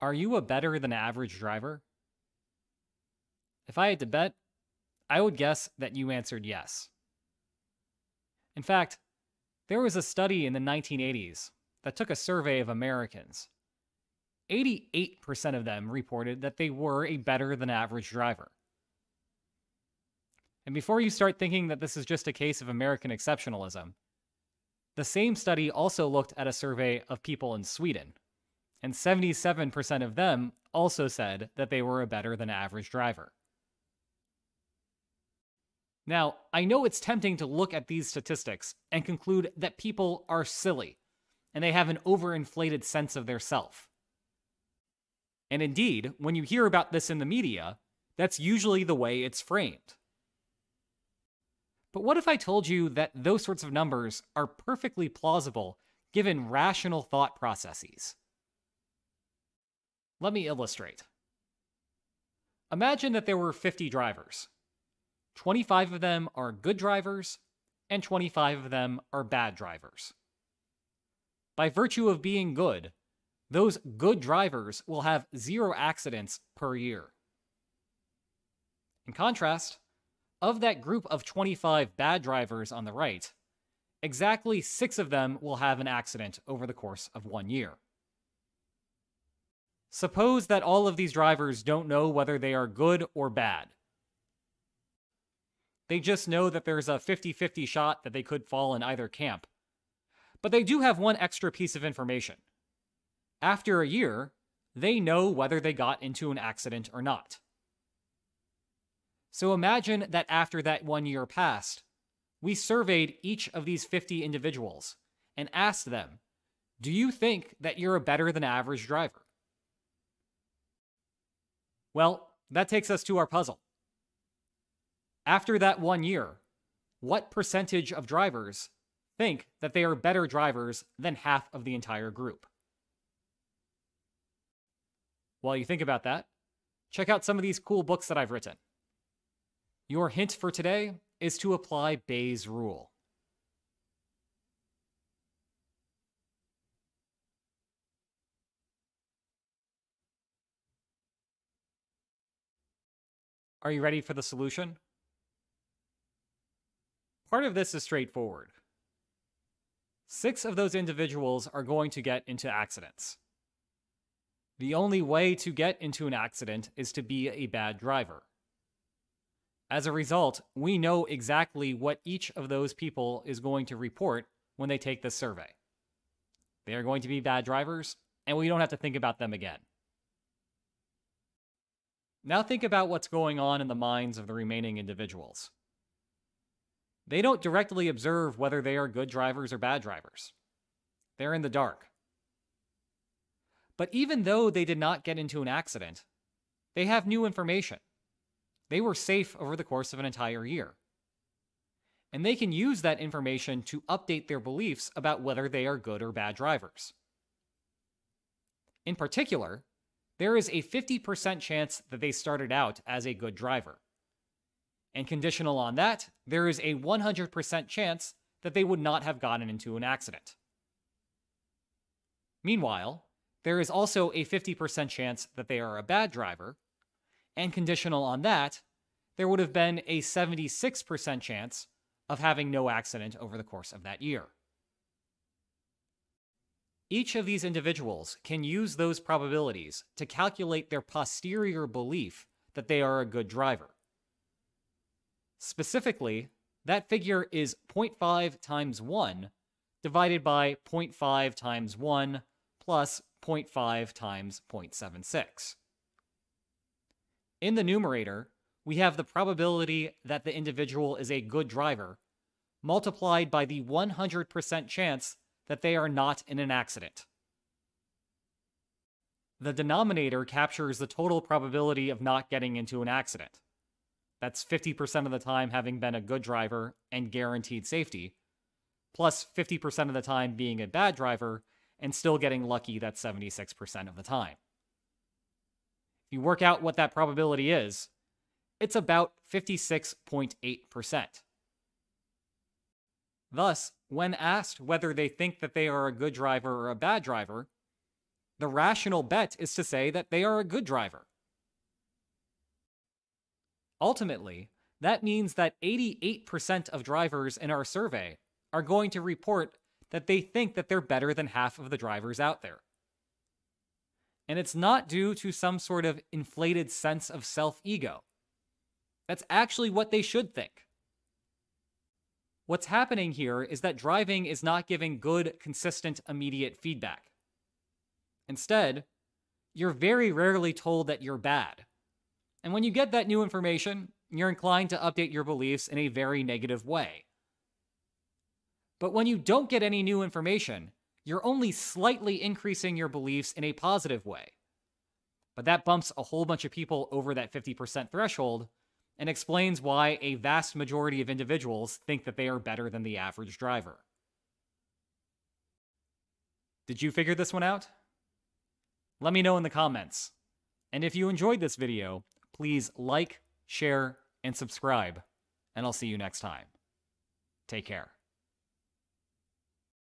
Are you a better than average driver? If I had to bet, I would guess that you answered yes. In fact, there was a study in the 1980s that took a survey of Americans. 88% of them reported that they were a better than average driver. And before you start thinking that this is just a case of American exceptionalism, the same study also looked at a survey of people in Sweden, and 77% of them also said that they were a better than average driver. Now, I know it's tempting to look at these statistics and conclude that people are silly and they have an overinflated sense of their self. And indeed, when you hear about this in the media, that's usually the way it's framed. But what if I told you that those sorts of numbers are perfectly plausible given rational thought processes? Let me illustrate. Imagine that there were 50 drivers. 25 of them are good drivers, and 25 of them are bad drivers. By virtue of being good, those good drivers will have zero accidents per year. In contrast, of that group of 25 bad drivers on the right, exactly six of them will have an accident over the course of one year. Suppose that all of these drivers don't know whether they are good or bad. They just know that there's a 50 50 shot that they could fall in either camp. But they do have one extra piece of information. After a year, they know whether they got into an accident or not. So imagine that after that one year passed, we surveyed each of these 50 individuals and asked them, Do you think that you're a better than average driver? Well, that takes us to our puzzle. After that one year, what percentage of drivers think that they are better drivers than half of the entire group? While you think about that, check out some of these cool books that I've written. Your hint for today is to apply Bayes' rule. Are you ready for the solution? Part of this is straightforward. Six of those individuals are going to get into accidents. The only way to get into an accident is to be a bad driver. As a result, we know exactly what each of those people is going to report when they take this survey. They are going to be bad drivers, and we don't have to think about them again. Now think about what's going on in the minds of the remaining individuals. They don't directly observe whether they are good drivers or bad drivers. They're in the dark. But even though they did not get into an accident, they have new information. They were safe over the course of an entire year. And they can use that information to update their beliefs about whether they are good or bad drivers. In particular, there is a 50% chance that they started out as a good driver. And conditional on that, there is a 100% chance that they would not have gotten into an accident. Meanwhile, there is also a 50% chance that they are a bad driver, and conditional on that, there would have been a 76% chance of having no accident over the course of that year. Each of these individuals can use those probabilities to calculate their posterior belief that they are a good driver. Specifically, that figure is 0.5 times 1 divided by 0.5 times 1 plus 0.5 times 0.76. In the numerator, we have the probability that the individual is a good driver multiplied by the 100% chance that they are not in an accident. The denominator captures the total probability of not getting into an accident. That's 50% of the time having been a good driver and guaranteed safety, plus 50% of the time being a bad driver and still getting lucky that 76% of the time. If you work out what that probability is, it's about 56.8%. Thus, when asked whether they think that they are a good driver or a bad driver, The rational bet is to say that they are a good driver. Ultimately, that means that 88% of drivers in our survey are going to report that they think that they're better than half of the drivers out there. And it's not due to some sort of inflated sense of self ego. That's actually what they should think. What's happening here is that driving is not giving good, consistent, immediate feedback. Instead, you're very rarely told that you're bad. And when you get that new information, you're inclined to update your beliefs in a very negative way. But when you don't get any new information, you're only slightly increasing your beliefs in a positive way. But that bumps a whole bunch of people over that 50% threshold, and explains why a vast majority of individuals think that they are better than the average driver. Did you figure this one out? Let me know in the comments. And if you enjoyed this video, please like, share, and subscribe, and I'll see you next time. Take care.